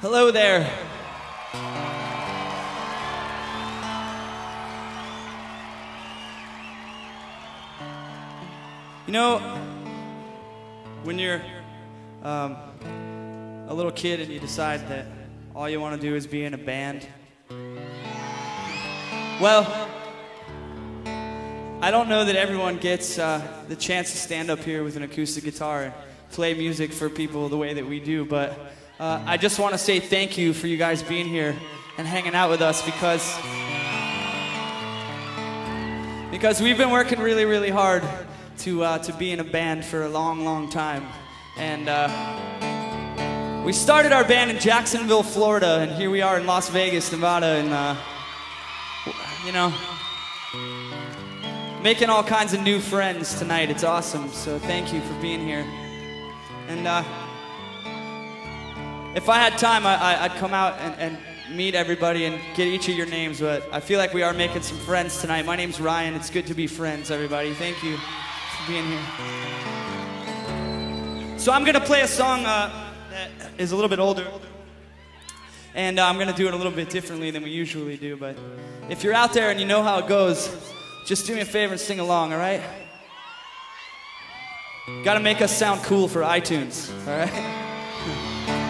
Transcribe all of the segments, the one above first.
Hello there. You know, when you're um, a little kid and you decide that all you want to do is be in a band, well, I don't know that everyone gets uh, the chance to stand up here with an acoustic guitar and play music for people the way that we do, but uh, I just want to say thank you for you guys being here and hanging out with us because because we've been working really, really hard to uh, to be in a band for a long, long time, and uh, we started our band in Jacksonville, Florida, and here we are in Las Vegas, Nevada, and uh, you know making all kinds of new friends tonight. It's awesome. So thank you for being here. And uh, if I had time, I, would come out and, and, meet everybody and get each of your names. But I feel like we are making some friends tonight. My name's Ryan. It's good to be friends, everybody. Thank you for being here. So I'm gonna play a song uh, that is a little bit older. And uh, I'm gonna do it a little bit differently than we usually do. But if you're out there and you know how it goes, just do me a favor and sing along, all right? Got to make us sound cool for iTunes, all right?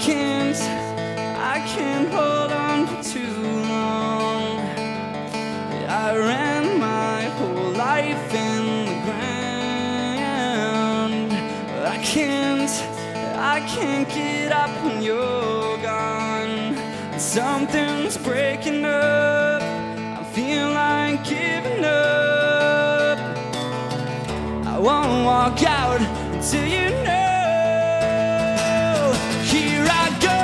can't I can't hold on for too long. I ran my whole life in the ground. I can't, I can't get up when you're gone. Something's breaking up. I feel like giving won't walk out until you know. Here I go,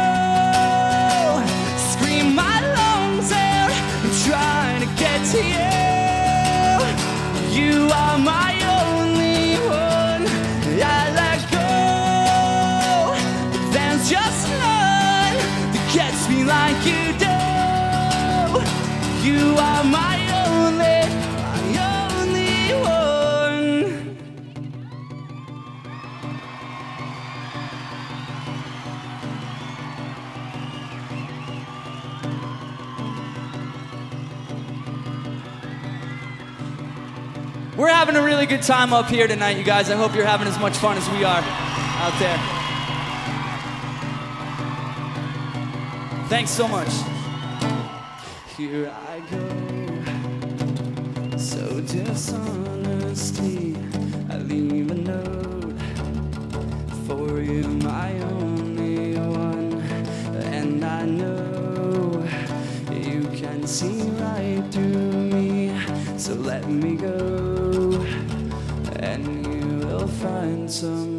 scream my lungs out, I'm trying to get to you. You are my only one. I let go, but there's just none that gets me like you do. You are my only, We're having a really good time up here tonight, you guys. I hope you're having as much fun as we are out there. Thanks so much. Here I go, so dishonestly, I leave a note for you, my only one, and I know you can see right through me, so let me go, and you will find someone.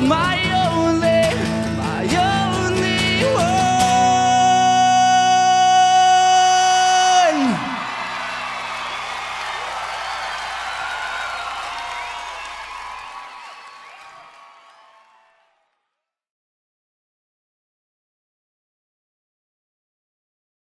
my